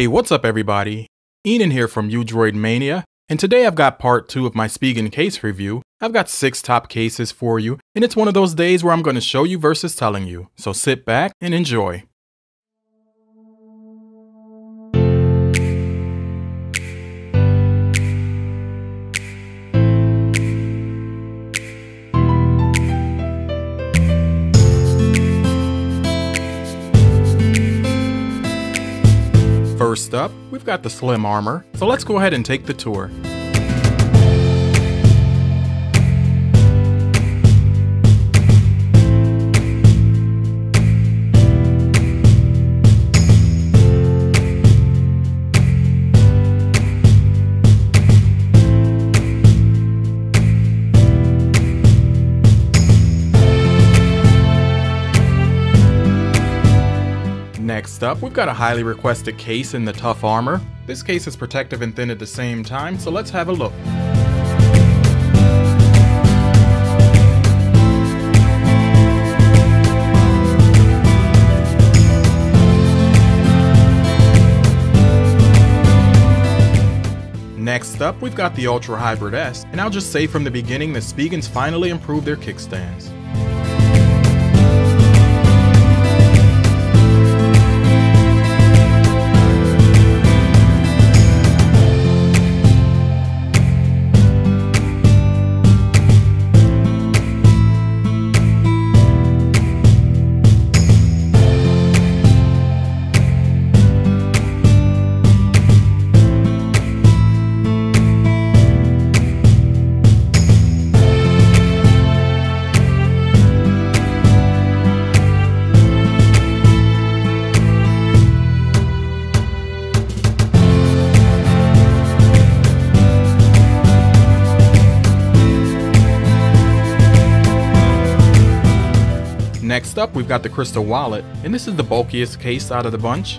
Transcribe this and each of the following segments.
Hey, what's up everybody? Enan here from Udroid Mania, and today I've got part 2 of my Spigen case review. I've got 6 top cases for you, and it's one of those days where I'm going to show you versus telling you. So sit back and enjoy. First up, we've got the Slim Armor, so let's go ahead and take the tour. Next up, we've got a highly requested case in the Tough Armor. This case is protective and thin at the same time, so let's have a look. Next up, we've got the Ultra Hybrid S, and I'll just say from the beginning that Spigen's finally improved their kickstands. Next up, we've got the Crystal Wallet, and this is the bulkiest case out of the bunch.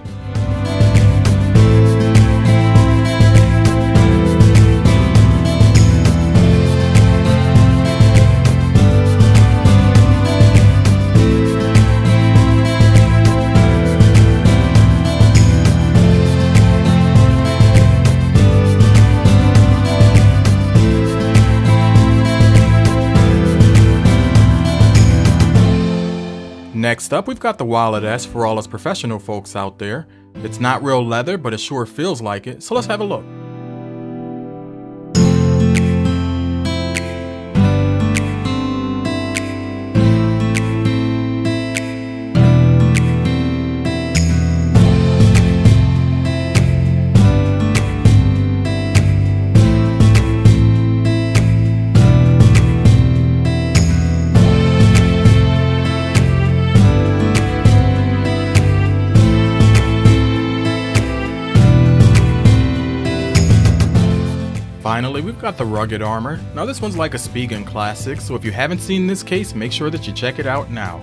Next up, we've got the Wallet S for all us professional folks out there. It's not real leather, but it sure feels like it, so let's have a look. Finally, we've got the Rugged Armor. Now this one's like a Spigen classic, so if you haven't seen this case, make sure that you check it out now.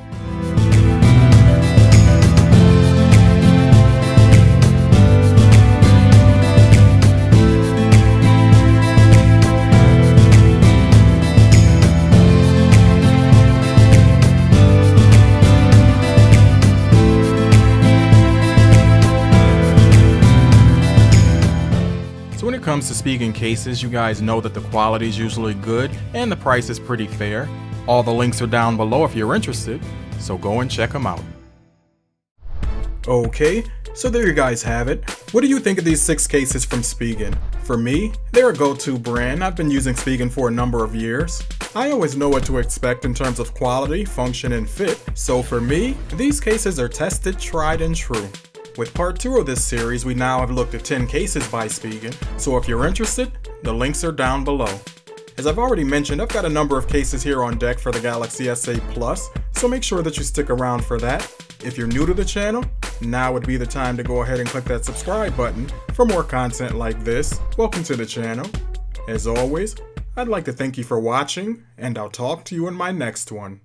So when it comes to Spigen cases, you guys know that the quality is usually good and the price is pretty fair. All the links are down below if you're interested, so go and check them out. Okay, so there you guys have it. What do you think of these six cases from Spigen? For me, they're a go-to brand. I've been using Spigen for a number of years. I always know what to expect in terms of quality, function, and fit. So for me, these cases are tested, tried, and true. With part 2 of this series, we now have looked at 10 cases by Spigen, so if you're interested, the links are down below. As I've already mentioned, I've got a number of cases here on deck for the Galaxy S8 Plus, so make sure that you stick around for that. If you're new to the channel, now would be the time to go ahead and click that subscribe button for more content like this. Welcome to the channel. As always, I'd like to thank you for watching, and I'll talk to you in my next one.